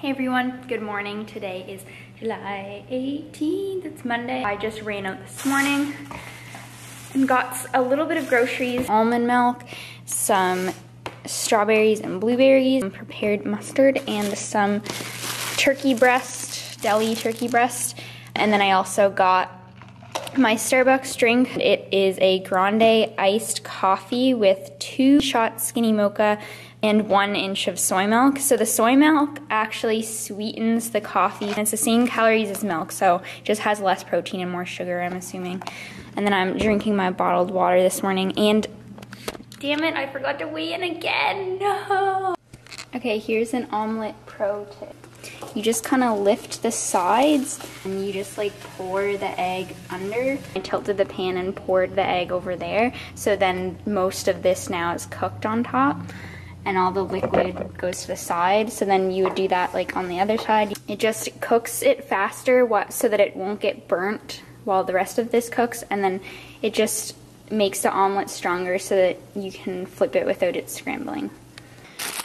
Hey everyone, good morning. Today is July 18th, it's Monday. I just ran out this morning and got a little bit of groceries. Almond milk, some strawberries and blueberries, some prepared mustard, and some turkey breast, deli turkey breast. And then I also got my Starbucks drink. It is a grande iced coffee with two shots skinny mocha and one inch of soy milk. So the soy milk actually sweetens the coffee. And it's the same calories as milk, so just has less protein and more sugar, I'm assuming. And then I'm drinking my bottled water this morning. And damn it, I forgot to weigh in again. No. Okay, here's an omelet pro tip. You just kind of lift the sides and you just like pour the egg under. I tilted the pan and poured the egg over there. So then most of this now is cooked on top and all the liquid goes to the side. So then you would do that like on the other side. It just cooks it faster so that it won't get burnt while the rest of this cooks. And then it just makes the omelet stronger so that you can flip it without it scrambling.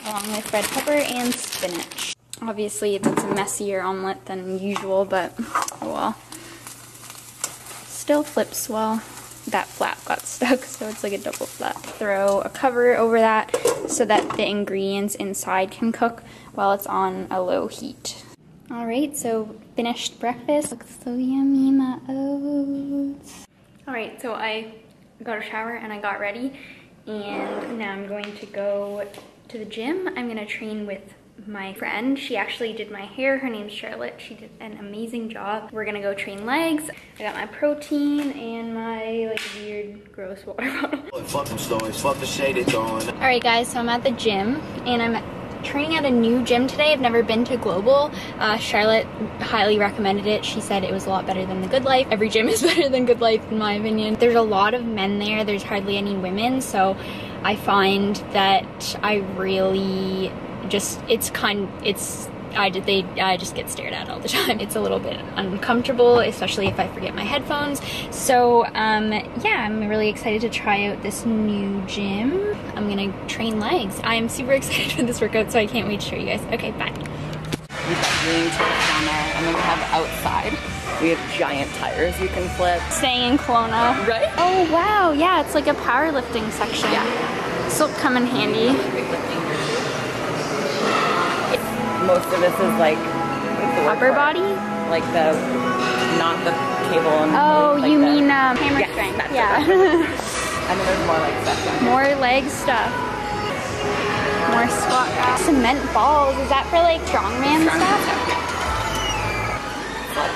Along with red pepper and spinach. Obviously that's a messier omelet than usual, but oh well. Still flips well that flap got stuck, so it's like a double flap. Throw a cover over that so that the ingredients inside can cook while it's on a low heat. All right, so finished breakfast. Looks so yummy, my oats. All right, so I got a shower and I got ready, and now I'm going to go to the gym. I'm gonna train with my friend. She actually did my hair. Her name's Charlotte. She did an amazing job. We're gonna go train legs. I got my protein and my like weird gross water bottle. Fuck them stories, fuck the shade All right guys, so I'm at the gym and I'm training at a new gym today. I've never been to Global. Uh, Charlotte highly recommended it. She said it was a lot better than the Good Life. Every gym is better than Good Life in my opinion. There's a lot of men there. There's hardly any women. So I find that I really just it's kind it's I did they I just get stared at all the time. It's a little bit uncomfortable, especially if I forget my headphones. So um, yeah, I'm really excited to try out this new gym. I'm gonna train legs. I'm super excited for this workout, so I can't wait to show you guys. Okay, bye. We've got green turf down there, and then we have outside. We have giant tires you can flip. Staying in Kelowna. Right? Oh wow, yeah, it's like a powerlifting section. Yeah. This will come in handy most of this is like upper body, like the not the cable. And oh, like you the, mean um, hammer yeah, strength? Yeah. and then there's more like stuff. More leg stuff. More squat. Cement balls. Is that for like strongman Strong stuff? stuff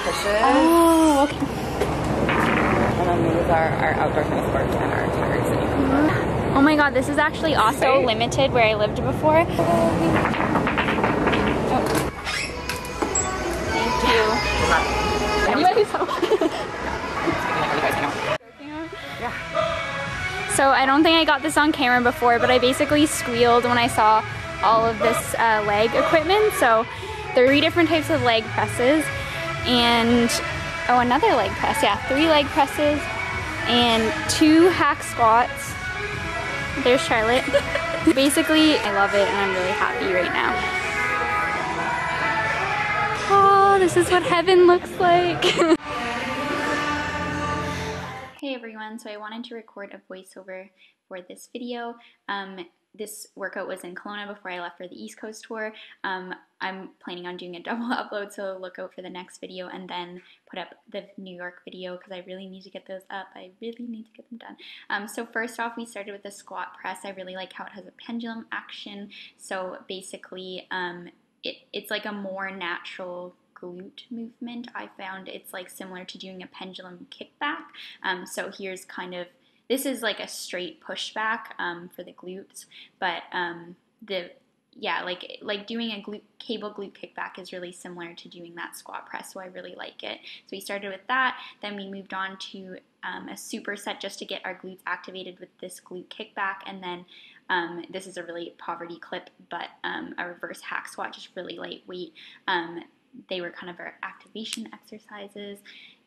pushes. Oh, okay. And then these are our outdoor tennis courts and our tires that you can Oh my god, this is actually also limited where I lived before. So I don't think I got this on camera before, but I basically squealed when I saw all of this uh, leg equipment. So there are three different types of leg presses and, oh, another leg press. Yeah, three leg presses and two hack squats. There's Charlotte. basically, I love it and I'm really happy right now. This is what heaven looks like. hey everyone, so I wanted to record a voiceover for this video. Um, this workout was in Kelowna before I left for the East Coast tour. Um, I'm planning on doing a double upload, so look out for the next video and then put up the New York video because I really need to get those up. I really need to get them done. Um, so first off, we started with the squat press. I really like how it has a pendulum action. So basically, um, it, it's like a more natural glute movement. I found it's like similar to doing a pendulum kickback. Um, so here's kind of this is like a straight pushback um, for the glutes, but um, the yeah, like like doing a glute, cable glute kickback is really similar to doing that squat press, so I really like it. So we started with that, then we moved on to um, a superset just to get our glutes activated with this glute kickback, and then um, this is a really poverty clip, but um, a reverse hack squat, just really lightweight. They were kind of our activation exercises,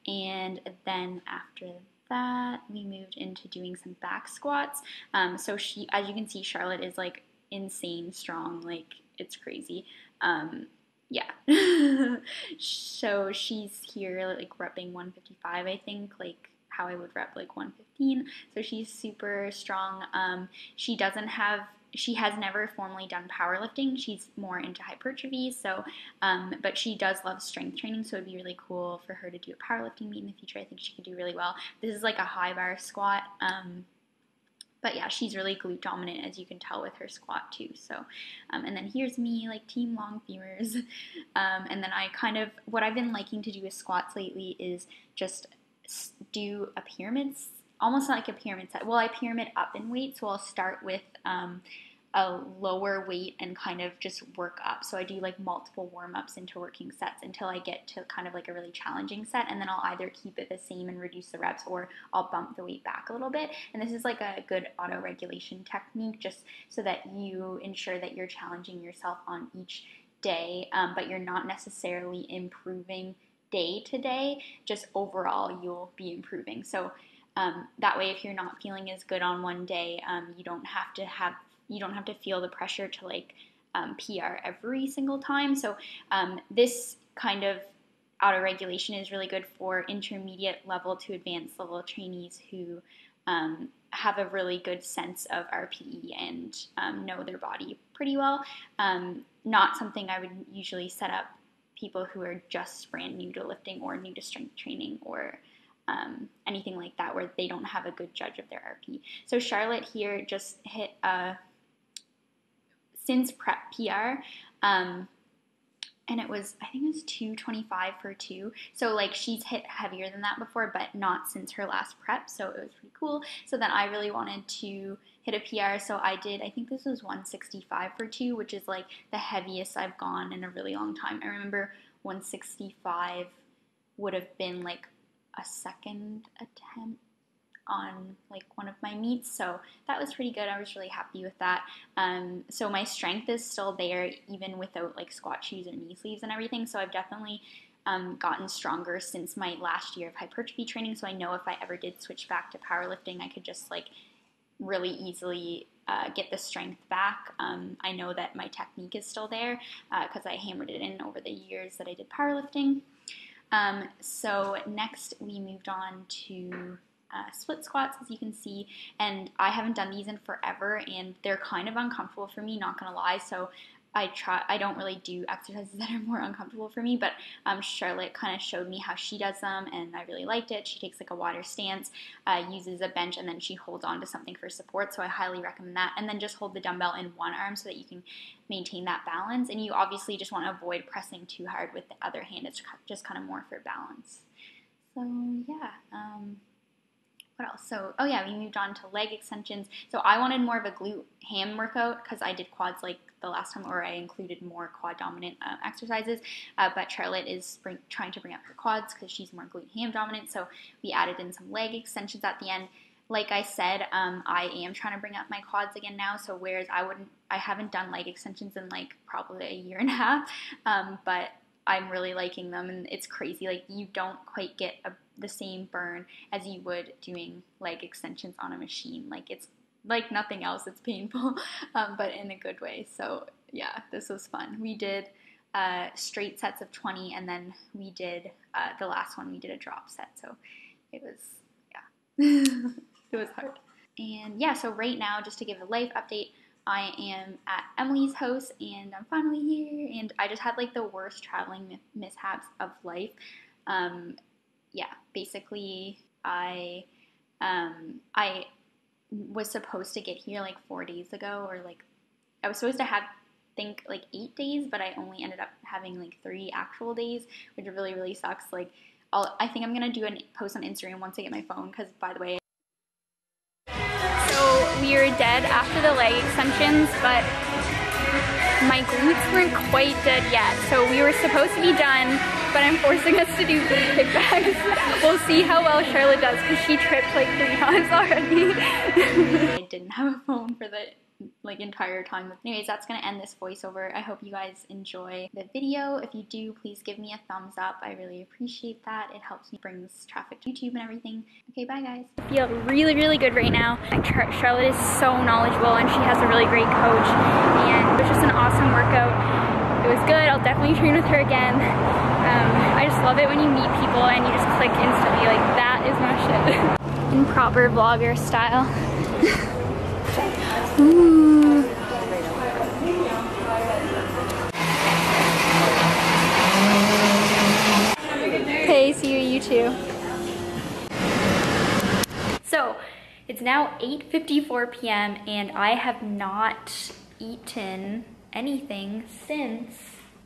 and then after that, we moved into doing some back squats. Um, so she, as you can see, Charlotte is like insane strong, like it's crazy. Um, yeah. so she's here like repping 155, I think, like how I would rep like 115. So she's super strong. Um, she doesn't have she has never formally done powerlifting. She's more into hypertrophy, so um, but she does love strength training. So it'd be really cool for her to do a powerlifting meet in the future. I think she could do really well. This is like a high bar squat. Um, but yeah, she's really glute dominant as you can tell with her squat too. So, um, and then here's me like team long femurs. Um, and then I kind of, what I've been liking to do with squats lately is just do a pyramid, almost like a pyramid set. Well, I pyramid up in weight. So I'll start with, um, a lower weight and kind of just work up. So I do like multiple warm ups into working sets until I get to kind of like a really challenging set. And then I'll either keep it the same and reduce the reps or I'll bump the weight back a little bit. And this is like a good auto regulation technique just so that you ensure that you're challenging yourself on each day, um, but you're not necessarily improving day to day. Just overall, you'll be improving. So um, that way, if you're not feeling as good on one day, um, you don't have to have you don't have to feel the pressure to like um, PR every single time. So um, this kind of auto regulation is really good for intermediate level to advanced level trainees who um, have a really good sense of RPE and um, know their body pretty well. Not something I would usually set up people who are just brand new to lifting or new to strength training or um, anything like that where they don't have a good judge of their RP. So Charlotte here just hit a since prep PR. Um, and it was I think it was 225 for two. So like she's hit heavier than that before, but not since her last prep. So it was pretty cool. So then I really wanted to hit a PR. So I did I think this was 165 for two, which is like the heaviest I've gone in a really long time. I remember 165 would have been like a second attempt on like one of my meets. So that was pretty good. I was really happy with that. Um, so my strength is still there even without like squat shoes or knee sleeves and everything. So I've definitely um, gotten stronger since my last year of hypertrophy training. So I know if I ever did switch back to powerlifting, I could just like really easily uh, get the strength back. Um, I know that my technique is still there because uh, I hammered it in over the years that I did powerlifting. Um, so next we moved on to uh, split squats, as you can see. And I haven't done these in forever, and they're kind of uncomfortable for me, not gonna lie. So I try. I don't really do exercises that are more uncomfortable for me, but um, Charlotte kind of showed me how she does them, and I really liked it. She takes like a water stance, uh, uses a bench, and then she holds on to something for support. So I highly recommend that. And then just hold the dumbbell in one arm so that you can maintain that balance. And you obviously just want to avoid pressing too hard with the other hand. It's just kind of more for balance. So yeah. Um, what else? So, oh yeah, we moved on to leg extensions. So I wanted more of a glute ham workout because I did quads like the last time, or I included more quad dominant uh, exercises. Uh, but Charlotte is bring, trying to bring up her quads because she's more glute ham dominant. So we added in some leg extensions at the end. Like I said, um, I am trying to bring up my quads again now. So whereas I wouldn't, I haven't done leg extensions in like probably a year and a half, um, but I'm really liking them, and it's crazy. Like you don't quite get a the same burn as you would doing leg extensions on a machine. Like it's like nothing else, it's painful, um, but in a good way. So yeah, this was fun. We did uh, straight sets of 20, and then we did uh, the last one, we did a drop set. So it was, yeah, it was hard. And yeah, so right now, just to give a life update, I am at Emily's house and I'm finally here. And I just had like the worst traveling mishaps of life. Um, yeah, basically, I um, I was supposed to get here like four days ago, or like I was supposed to have think like eight days, but I only ended up having like three actual days, which really really sucks. Like, I'll, I think I'm gonna do a post on Instagram once I get my phone, because by the way. We were dead after the leg extensions, but my glutes weren't quite dead yet. So we were supposed to be done but I'm forcing us to do glute kickbacks. we'll see how well Charlotte does because she tripped like three times already. I didn't have a phone for the like entire time. Anyways, that's gonna end this voiceover. I hope you guys enjoy the video. If you do, please give me a thumbs up. I really appreciate that. It helps me brings traffic to YouTube and everything. Okay, bye guys. I feel really, really good right now. Charlotte is so knowledgeable and she has a really great coach and it was just an awesome workout It was good. I'll definitely train with her again. Um, I just love it when you meet people and you just click instantly. Like that is my shit. In proper vlogger style. Ooh. Okay, see you, you too. So, it's now 8.54 p.m. and I have not eaten anything since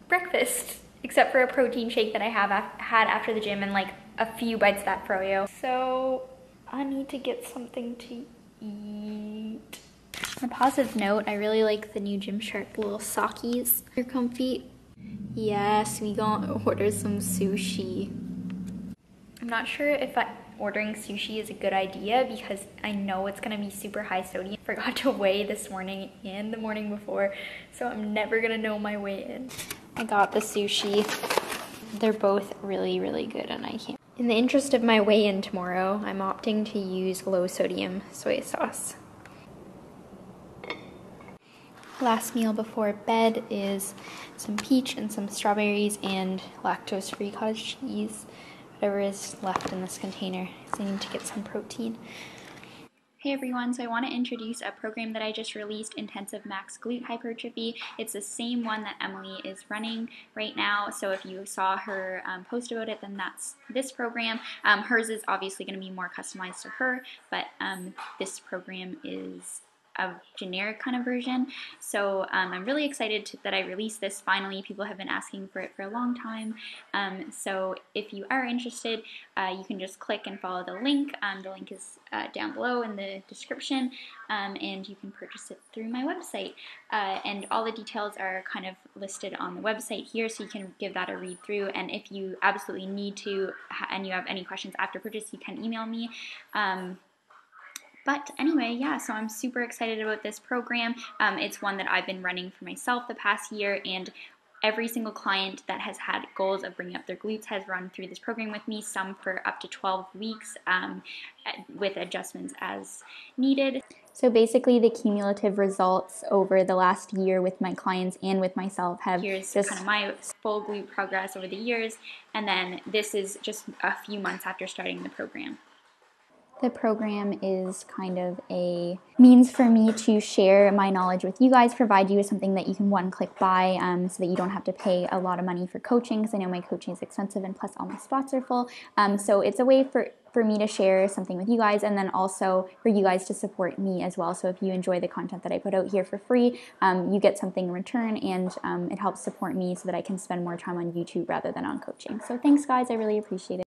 breakfast, except for a protein shake that I have had after the gym and like a few bites of that froyo. So, I need to get something to eat. On a positive note, I really like the new Gymshark little sockies. They're comfy. Yes, we gonna order some sushi. I'm not sure if I, ordering sushi is a good idea because I know it's gonna be super high sodium. Forgot to weigh this morning and the morning before, so I'm never gonna know my weight in. I got the sushi. They're both really, really good and I can't. In the interest of my weigh-in tomorrow, I'm opting to use low sodium soy sauce. Last meal before bed is some peach and some strawberries and lactose-free cottage cheese whatever is left in this container. So I need to get some protein. Hey everyone, so I want to introduce a program that I just released, Intensive Max Glute Hypertrophy. It's the same one that Emily is running right now, so if you saw her um, post about it, then that's this program. Um, hers is obviously going to be more customized to her, but um, this program is a generic kind of version. So um, I'm really excited to, that I released this finally. People have been asking for it for a long time. Um, so if you are interested, uh, you can just click and follow the link. Um, the link is uh, down below in the description um, and you can purchase it through my website. Uh, and all the details are kind of listed on the website here so you can give that a read through. And if you absolutely need to and you have any questions after purchase, you can email me. Um, but anyway, yeah, so I'm super excited about this program. Um, it's one that I've been running for myself the past year, and every single client that has had goals of bringing up their glutes has run through this program with me, some for up to 12 weeks um, with adjustments as needed. So basically the cumulative results over the last year with my clients and with myself have Here's just kind of my full glute progress over the years and then this is just a few months after starting the program. The program is kind of a means for me to share my knowledge with you guys, provide you with something that you can one click buy um, so that you don't have to pay a lot of money for coaching because I know my coaching is expensive and plus all my spots are full. Um, so it's a way for for me to share something with you guys and then also for you guys to support me as well. So if you enjoy the content that I put out here for free, um, you get something in return and um, it helps support me so that I can spend more time on YouTube rather than on coaching. So thanks guys, I really appreciate it.